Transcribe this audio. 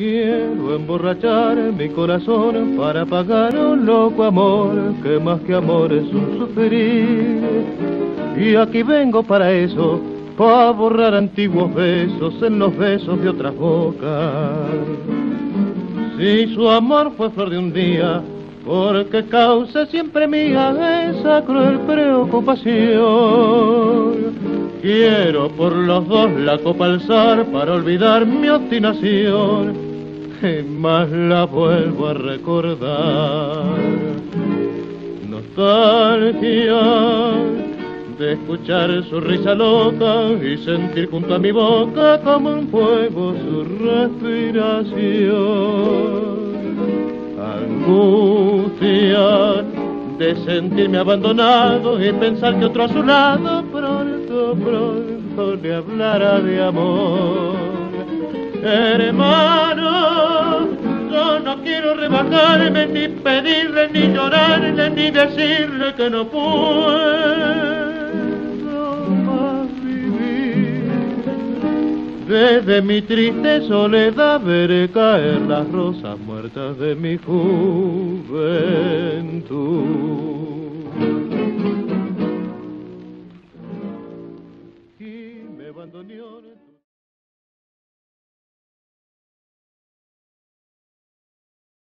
Quiero emborrachar mi corazón para pagar un loco amor que más que amor es un sufrir. Y aquí vengo para eso, para borrar antiguos besos en los besos de otras bocas. Si su amor fue flor de un día, porque causa siempre mía esa cruel preocupación. Quiero por los dos la copa alzar para olvidar mi obstinación, y más la vuelvo a recordar. Nostalgia de escuchar su risa loca y sentir junto a mi boca como un fuego su respiración. Angustia de sentirme abandonado y pensar que otro a su lado pronto, pronto le hablará de amor. Hermano, rogarme, ni pedirle, ni llorarle, ni decirle que no puedo más vivir. Desde mi triste soledad veré caer las rosas muertas de mi juventud. Y me abandonó.